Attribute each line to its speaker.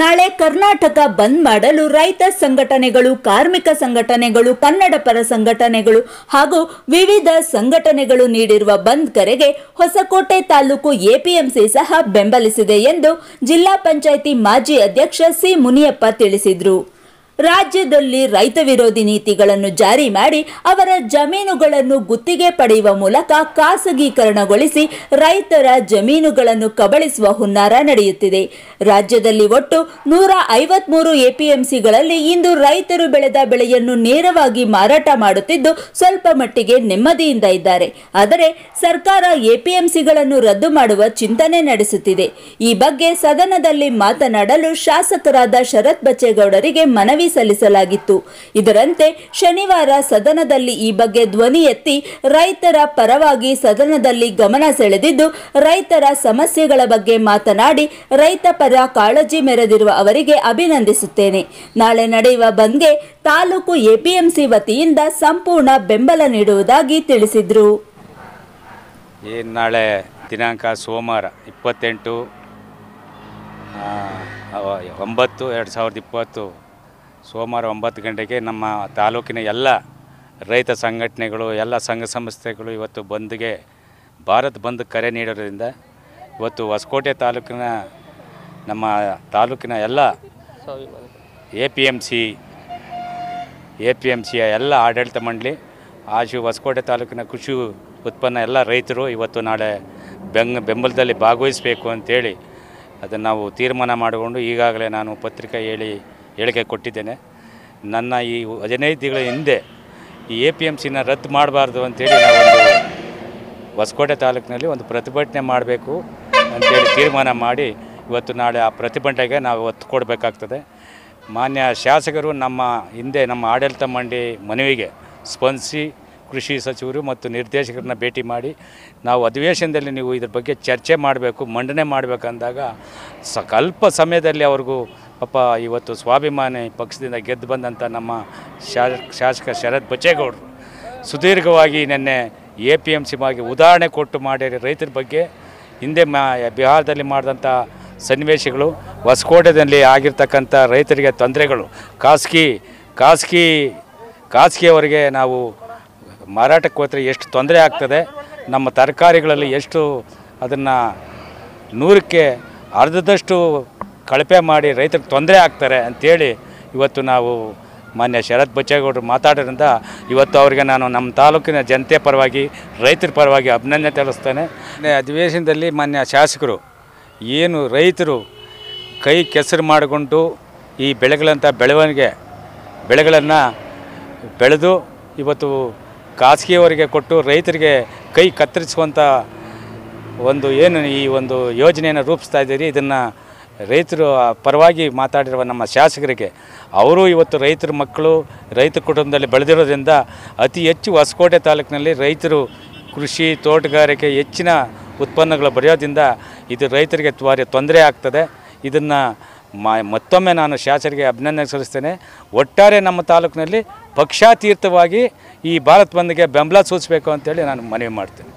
Speaker 1: ನಾಳೆ ಕರ್ನಾಟಕ ಬಂದ್ ಮಾಡಲು ರೈತ ಸಂಘಟನೆಗಳು, ಕಾರ್ಮಿಕ ಸಂಘಟನೆಗಳು ಕನ್ನಡ ಪರ ಸಂಘಟನೆಗಳು ಹಾಗೂ ವಿವಿಧ ಸಂಘಟನೆಗಳು ನೀಡಿರುವ ಬಂದ್ ಕರೆಗೆ ಹೊಸಕೋಟೆ ತಾಲೂಕು ಎಪಿಎಂಸಿ ಸಹ ಬೆಂಬಲಿಸಿದೆ ಎಂದು ಜಿಲ್ಲಾ ಪಂಚಾಯಿತಿ ಮಾಜಿ ಅಧ್ಯಕ್ಷ ಸಿ ಮುನಿಯಪ್ಪ ತಿಳಿಸಿದರು. ರಾಜ್ಯದಲ್ಲಿ ರೈತ ವಿರೋಧಿ ನೀತಿಗಳನ್ನು ಜಾರಿ ಮಾಡಿ ಅವರ ಜಮೀನುಗಳನ್ನು ಗುತ್ತಿಗೆ ಪಡೆಯುವ ಮೂಲಕ ಖಾಸಗೀಕರಣಗೊಳಿಸಿ ರೈತರ ಜಮೀನುಗಳನ್ನು ಕಬಳಿಸುವ ಹುನ್ನಾರ ನಡೆಯುತ್ತಿದೆ. ರಾಜ್ಯದಲ್ಲಿ ಒಟ್ಟು ನೂರ ಐವತ್ಮೂರು ಎಪಿಎಂಸಿಗಳಲ್ಲಿ ಇಂದು ರೈತರು ಬೆಳೆದ ಬೆಳೆಯನ್ನು ನೇರವಾಗಿ ಮಾರಾಟ ಮಾಡುತ್ತಿದ್ದು ಸ್ವಲ್ಪ ಮಟ್ಟಿಗೆ ನೆಮ್ಮದಿಯಿಂದ ಇದ್ದಾರೆ. ಆದರೆ ಸರ್ಕಾರ ಎಪಿಎಂಸಿಗಳನ್ನು ರದ್ದು ಮಾಡುವ ಚಿಂತನೆ ನಡೆಸುತ್ತಿದೆ. ಈ ಬಗ್ಗೆ ಸದನದಲ್ಲಿ ಮಾತನಾಡಲು ಶಾಸಕರಾದ ಶರತ್ ಬಚ್ಚೇಗೌಡರಿಗೆ ಮನವಿ ಸಲ್ಲಿಸಲಾಗಿತ್ತು. ಇದರಂತೆ ಶನಿವಾರ ಸದನದಲ್ಲಿ ಈ ಬಗ್ಗೆ ಧ್ವನಿ ಎತ್ತಿ ರೈತರ ಪರವಾಗಿ ಸದನದಲ್ಲಿ ಗಮನ ಸೆಳೆದಿದ್ದು, ರೈತರ ಸಮಸ್ಯೆಗಳ ಬಗ್ಗೆ ಮಾತನಾಡಿ ರೈತ ಪರ ಕಾಳಜಿ ಮೆರೆದಿರುವ ಅವರಿಗೆ ಅಭಿನಂದಿಸುತ್ತೇನೆ. ನಾಳೆ ನಡೆಯುವ ಬಂದ್ಗೆ ತಾಲೂಕು ಎಪಿಎಂಸಿ ವತಿಯಿಂದ ಸಂಪೂರ್ಣ ಬೆಂಬಲ ನೀಡುವುದಾಗಿ ತಿಳಿಸಿದರು.
Speaker 2: ನಾಳೆ ದಿನಾಂಕ ಸೋಮವಾರ ಇಪ್ಪತ್ತೆಂಟು ಒಂಬತ್ತು, ಎರಡು ಸಾವಿರದ ಇಪ್ಪತ್ತು. ಸೋಮವಾರ ಒಂಬತ್ತು ಗಂಟೆಗೆ ನಮ್ಮ ತಾಲೂಕಿನ ಎಲ್ಲ ರೈತ ಸಂಘಟನೆಗಳು, ಎಲ್ಲ ಸಂಘ ಸಂಸ್ಥೆಗಳು ಇವತ್ತು ಬಂದ್ಗೆ ಭಾರತ್ ಬಂದ್ ಕರೆ ನೀಡೋದ್ರಿಂದ ಇವತ್ತು ಹೊಸಕೋಟೆ ತಾಲೂಕಿನ ನಮ್ಮ ತಾಲೂಕಿನ ಎಲ್ಲ A P M C, A P M ಸಿಯ ಎಲ್ಲ ಆಡಳಿತ ಮಂಡಳಿ, ಆಶು ಹೊಸಕೋಟೆ ತಾಲೂಕಿನ ಕೃಷಿ ಉತ್ಪನ್ನ ಎಲ್ಲ ರೈತರು ಇವತ್ತು ನಾಳೆ ಬೆಂಗ್, ಬೆಂಬಲದಲ್ಲಿ ಭಾಗವಹಿಸಬೇಕು ಅಂತೇಳಿ ಅದನ್ನು ನಾವು ತೀರ್ಮಾನ ಮಾಡಿಕೊಂಡು ಈಗಾಗಲೇ ನಾನು ಪತ್ರಿಕೆ ಹೇಳಿ ಹೇಳಿಕೆ ಕೊಟ್ಟಿದ್ದೇನೆ. ನನ್ನ ಈ ಹದಿನೈದು ತಿಂಗಳ ಹಿಂದೆ ಈ ಎ ಪಿ ಎಂ ಸಿನ ರದ್ದು ಮಾಡಬಾರ್ದು ಅಂತೇಳಿ ನಾವೊಂದು ಹೊಸಕೋಟೆ ತಾಲೂಕಿನಲ್ಲಿ ಒಂದು ಪ್ರತಿಭಟನೆ ಮಾಡಬೇಕು ಅಂತೇಳಿ ತೀರ್ಮಾನ ಮಾಡಿ ಇವತ್ತು ನಾಳೆ ಆ ಪ್ರತಿಭಟನೆಗೆ ನಾವು ಒತ್ತು ಕೊಡಬೇಕಾಗ್ತದೆ. ಮಾನ್ಯ ಶಾಸಕರು ನಮ್ಮ ಹಿಂದೆ ನಮ್ಮ ಆಡಳಿತ ಮಂಡಿ ಮನವಿಗೆ ಸ್ಪಂದಿಸಿ ಕೃಷಿ ಸಚಿವರು ಮತ್ತು ನಿರ್ದೇಶಕರನ್ನ ಭೇಟಿ ಮಾಡಿ ನಾವು ಅಧಿವೇಶನದಲ್ಲಿ ನೀವು ಇದ್ರ ಬಗ್ಗೆ ಚರ್ಚೆ ಮಾಡಬೇಕು, ಮಂಡನೆ ಮಾಡಬೇಕಂದಾಗ ಸ್ವಲ್ಪ ಸಮಯದಲ್ಲಿ ಅವ್ರಿಗೂ ಪಾಪ ಇವತ್ತು ಸ್ವಾಭಿಮಾನಿ ಪಕ್ಷದಿಂದ ಗೆದ್ದು ಬಂದಂಥ ನಮ್ಮ ಶಾಸಕ ಶರತ್ ಬಚ್ಚೇಗೌಡರು. ಸುದೀರ್ಘವಾಗಿ ನಿನ್ನೆ ಎ ಪಿ ಎಂ ಸಿ ಮಾಗಿ ಉದಾಹರಣೆ ಕೊಟ್ಟು ಮಾಡಿ ರೈತರ ಬಗ್ಗೆ ಹಿಂದೆ ಮಾ ಬಿಹಾರದಲ್ಲಿ ಮಾಡಿದಂಥ ಸನ್ನಿವೇಶಗಳು, ಹೊಸಕೋಟೆಯಲ್ಲಿ ಆಗಿರ್ತಕ್ಕಂಥ ರೈತರಿಗೆ ತೊಂದರೆಗಳು. ಖಾಸಗಿ ಖಾಸಗಿ, ಖಾಸಗಿಯವರಿಗೆ ನಾವು ಮಾರಾಟಕ್ಕೆ ಹೋದರೆ ಎಷ್ಟು ತೊಂದರೆ ಆಗ್ತದೆ, ನಮ್ಮ ತರಕಾರಿಗಳಲ್ಲಿ ಎಷ್ಟು ಅದನ್ನು ನೂರಕ್ಕೆ ಅರ್ಧದಷ್ಟು ಕಳಪೆ ಮಾಡಿ ರೈತರಿಗೆ ತೊಂದರೆ ಆಗ್ತಾರೆ ಅಂಥೇಳಿ ಇವತ್ತು ನಾವು ಮಾನ್ಯ ಶರತ್ ಬಚ್ಚೇಗೌಡರು ಮಾತಾಡೋದ್ರಿಂದ ಇವತ್ತು ಅವರಿಗೆ ನಾನು ನಮ್ಮ ತಾಲೂಕಿನ ಜನತೆ ಪರವಾಗಿ, ರೈತರ ಪರವಾಗಿ ಅಭಿನಂದನೆ ತಿಳಿಸ್ತೇನೆ. ಅಧಿವೇಶನದಲ್ಲಿ ಮಾನ್ಯ ಶಾಸಕರು ಏನು ರೈತರು ಕೈ ಕೆಸರು ಮಾಡಿಕೊಂಡು ಈ ಬೆಳೆಗಳಂಥ ಬೆಳವಣಿಗೆ, ಬೆಳೆಗಳನ್ನು ಬೆಳೆದು ಇವತ್ತು ಖಾಸಗಿಯವರಿಗೆ ಕೊಟ್ಟು ರೈತರಿಗೆ ಕೈ ಕತ್ತರಿಸುವಂಥ ಒಂದು ಏನು ಈ ಒಂದು ಯೋಜನೆಯನ್ನು ರೂಪಿಸ್ತಾ ಇದ್ದೀರಿ, ಇದನ್ನು ರೈತರು ಪರವಾಗಿ ಮಾತಾಡಿರುವ ನಮ್ಮ ಶಾಸಕರಿಗೆ, ಅವರು ಇವತ್ತು ರೈತರ ಮಕ್ಕಳು, ರೈತ ಕುಟುಂಬದಲ್ಲಿ ಬೆಳೆದಿರೋದ್ರಿಂದ ಅತಿ ಹೆಚ್ಚು ಹೊಸಕೋಟೆ ತಾಲೂಕಿನಲ್ಲಿ ರೈತರು ಕೃಷಿ ತೋಟಗಾರಿಕೆ ಹೆಚ್ಚಿನ ಉತ್ಪನ್ನಗಳು ಬರೆಯೋದ್ರಿಂದ ಇದು ರೈತರಿಗೆ ತ್ವಾರಿ ತೊಂದರೆ ಆಗ್ತದೆ. ಇದನ್ನು ಮತ್ತೊಮ್ಮೆ ನಾನು ಶಾಸಕರಿಗೆ ಅಭಿನಂದನೆ ಸಲ್ಲಿಸ್ತೇನೆ ಒಟ್ಟಾರೆ ನಮ್ಮ ತಾಲೂಕಿನಲ್ಲಿ ಪಕ್ಷಾತೀರ್ಥವಾಗಿ ಈ ಭಾರತ್ ಬಂದ್ಗೆ ಬೆಂಬಲ ಸೂಚಿಸಬೇಕು ಅಂತೇಳಿ ನಾನು ಮನವಿ ಮಾಡ್ತೇನೆ.